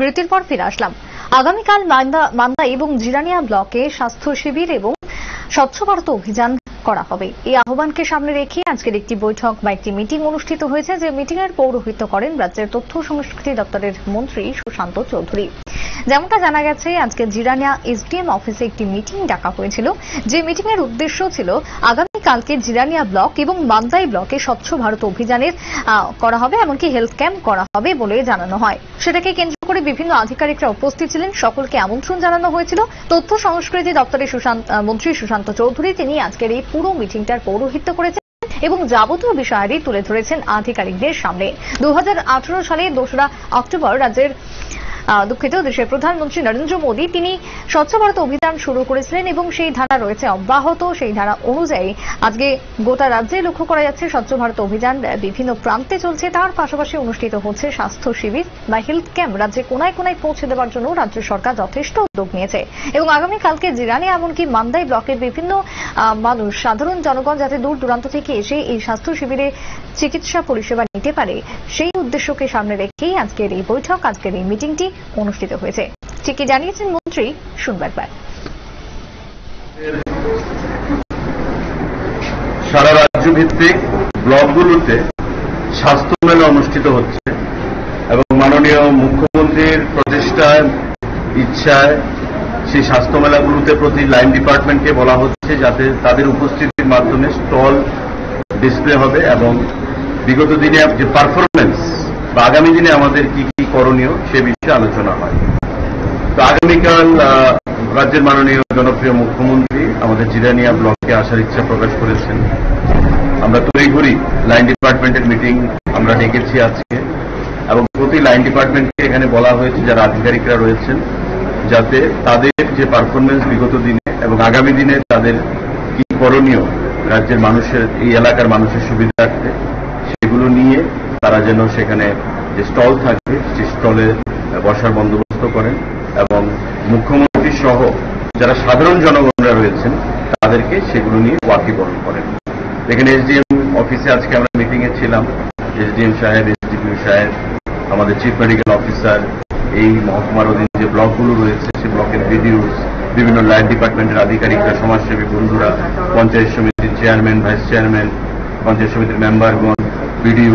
বিরতির পর ফিরে আসলাম। আগামীকাল মান্দা এবং জিরানিয়া ব্লকে স্বাস্থ্য শিবির এবং স্বচ্ছ ভারত অভিযান করা হবে। এই আহ্বানকে সামনে রেখে আজকের একটি বৈঠক বা একটি মিটিং অনুষ্ঠিত হয়েছে, যে মিটিং এর পৌরোহিত্য করেন রাজ্যের তথ্য সংস্কৃতি দপ্তরের মন্ত্রী সুশান্ত চৌধুরী। যেমনটা জানা গেছে, আজকে জিরানিয়া এসডিএম অফিসে একটি মিটিং ডাকা হয়েছিল, যে মিটিং এর উদ্দেশ্য ছিল আগামীকালকে জিরানিয়া ব্লক এবং মান্দাই ব্লকে স্বচ্ছ ভারত অভিযানের করা হবে, এমনকি হেলথ ক্যাম্প করা হবে বলে জানানো হয়। সেটাকে কেন্দ্র করে বিভিন্ন আধিকারিকরা উপস্থিত ছিলেন। সকলকে আমন্ত্রণ জানানো হয়েছিল। তথ্য সংস্কৃতি দপ্তরের সুশান্ত মন্ত্রী সুশান্ত চৌধুরী, তিনি আজকের এই পুরো মিটিংটার পৌরোহিত্য করেছেন এবং যাবতীয় বিষয়াদি তুলে ধরেছেন আধিকারিকদের সামনে। দু হাজার আঠারো সালে দোসরা অক্টোবর রাজ্যের দুঃখিত, দেশের প্রধানমন্ত্রী নরেন্দ্র মোদী, তিনি স্বচ্ছ ভারত অভিযান শুরু করেছিলেন এবং সেই ধারা রয়েছে অব্যাহত, সেই ধারা অনুযায়ী আজকে গোটা রাজ্যে লক্ষ্য করা যাচ্ছে স্বচ্ছ ভারত অভিযান বিভিন্ন প্রান্তে চলছে। তার পাশাপাশি অনুষ্ঠিত হচ্ছে স্বাস্থ্য শিবির বা হেলথ ক্যাম্প, রাজ্যে কোনায় কোনায় পৌঁছে দেওয়ার জন্য রাজ্য সরকার যথেষ্ট উদ্যোগ নিয়েছে। এবং আগামীকালকে জিরানি, এমনকি মান্দাই ব্লকের বিভিন্ন মানুষ, সাধারণ জনগণ যাতে দূর দূরান্ত থেকে এসে এই স্বাস্থ্য শিবিরে চিকিৎসা পরিষেবা নিতে পারে, সেই উদ্দেশ্যকে সামনে রেখেই আজকের এই বৈঠক, আজকের এই মিটিংটি। অনুষ্ঠিত হয়েছে। ঠিকই জানিয়েছেন মন্ত্রী, শুনবার পায় সারা রাজ্য ভিত্তিক ব্লকগুলোতে স্বাস্থ্য মেলা অনুষ্ঠিত হচ্ছে এবং মাননীয় মুখ্যমন্ত্রীর প্রচেষ্টায় ইচ্ছায় সেই স্বাস্থ্য মেলাগুলোতে প্রতি লাইন ডিপার্টমেন্টকে বলা হচ্ছে যাতে তাদের উপস্থিতির মাধ্যমে স্টল ডিসপ্লে হবে এবং বিগত দিনে যে পারফরমেন্স বা আগামী দিনে আমাদের কি করণীয় সে বিষয়ে আলোচনা হয়। তো আগামীকাল রাজ্যের মাননীয় জনপ্রিয় মুখ্যমন্ত্রী আমাদের জিরানিয়া ব্লকে আসার ইচ্ছা প্রকাশ করেছেন। আমরা তড়িঘড়ি লাইন ডিপার্টমেন্টের মিটিং আমরা ডেকেছি আজকে এবং প্রতি লাইন ডিপার্টমেন্টকে এখানে বলা হয়েছে যারা আধিকারিকরা রয়েছেন যাতে তাদের যে পারফরমেন্স বিগত দিনে এবং আগামী দিনে তাদের কি করণীয় রাজ্যের মানুষের, এই এলাকার মানুষের সুবিধার্থে সেগুলো নিয়ে তারা যেন সেখানে যে স্টল থাকবে সেই স্টলে বসার বন্দোবস্ত করেন এবং মুখ্যমন্ত্রী সহ যারা সাধারণ জনগণরা রয়েছেন, তাদেরকে সেগুলো নিয়ে ওয়াকিবরণ করেন। এখানে এসডিএম অফিসে আজকে আমরা মিটিং এ ছিলাম। এসডিএম সাহেব এসডিপিউ সাহেব, আমাদের চিফ মেডিকেল অফিসার এই মহকুমার অধীন যে ব্লকগুলো রয়েছে সেই ব্লকের বিডিও বিভিন্ন লাইন ডিপার্টমেন্টের আধিকারিকরা, সমাজসেবী বন্ধুরা, পঞ্চায়েত সমিতির চেয়ারম্যান ভাইস চেয়ারম্যান পঞ্চায়েত সমিতির মেম্বারগণ বিডিও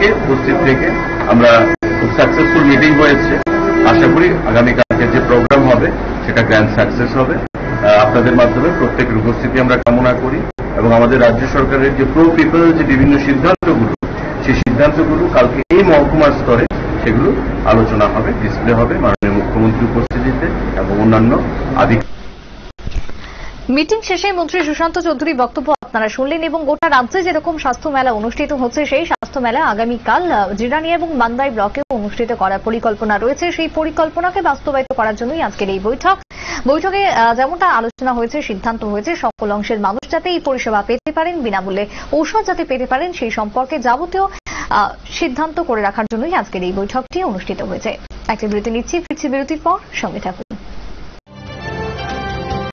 প্রত্যেকে উপস্থিত থেকে আমরা খুব সাকসেসফুল মিটিং হয়েছে। আশা করি আগামীকালকে যে প্রোগ্রাম হবে, সেটা গ্র্যান্ড সাকসেস হবে। আপনাদের মাধ্যমে প্রত্যেকের উপস্থিতি আমরা কামনা করি এবং আমাদের রাজ্য সরকারের যে প্রো পিপল যে বিভিন্ন সিদ্ধান্তগুলো, সেই সিদ্ধান্তগুলো কালকে এই মহকুমার স্তরে সেগুলো আলোচনা হবে ডিসপ্লে হবে। মাননীয় মুখ্যমন্ত্রী উপস্থিতিতে এবং অন্যান্য আধিকারিক মিটিং শেষে মন্ত্রী সুশান্ত চৌধুরী বক্তব্য আপনারা শুনলেন এবং গোটা রাজ্যে যেরকম স্বাস্থ্য মেলা অনুষ্ঠিত হচ্ছে, সেই স্বাস্থ্য মেলা আগামীকাল জিরানিয়া এবং মান্দাই ব্লকে অনুষ্ঠিত করার পরিকল্পনা রয়েছে। সেই পরিকল্পনাকে বাস্তবায়িত করার জন্যই আজকের এই বৈঠক। বৈঠকে যেমনটা আলোচনা হয়েছে, সিদ্ধান্ত হয়েছে, সকল অংশের মানুষ যাতে এই পরিষেবা পেতে পারেন, বিনামূল্যে ঔষধ যাতে পেতে পারেন, সেই সম্পর্কে যাবতীয় সিদ্ধান্ত করে রাখার জন্যই আজকের এই বৈঠকটি অনুষ্ঠিত হয়েছে। একটা বিরতি নিচ্ছি, ফিরছি বিরতির পর, সঙ্গে থাকুন।